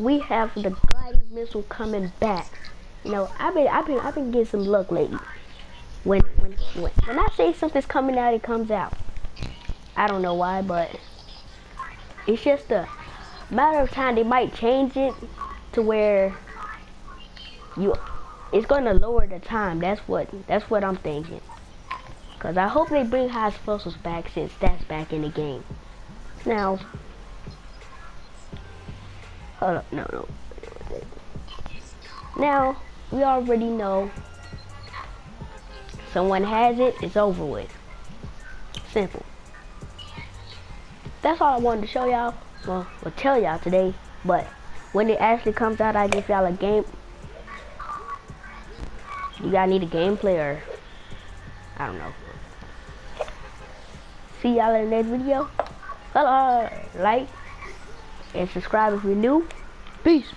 we have the gliding missile coming back. You know, I've been, I've been, I've been getting some luck lately. When, when, when, when I say something's coming out, it comes out. I don't know why, but it's just a matter of time. They might change it to where you, it's gonna lower the time. That's what, that's what I'm thinking. Cause I hope they bring high explosives back since that's back in the game. Now, up, no, no. Now, we already know someone has it, it's over with. Simple. That's all I wanted to show y'all. Well, well tell y'all today. But when it actually comes out, I give y'all a game. You gotta need a gameplay or I don't know. See y'all in the next video. Hello, uh, like and subscribe if you're new. Peace.